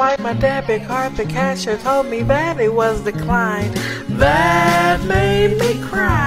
swipe my debit card, the cashier told me that it was declined. That made me cry.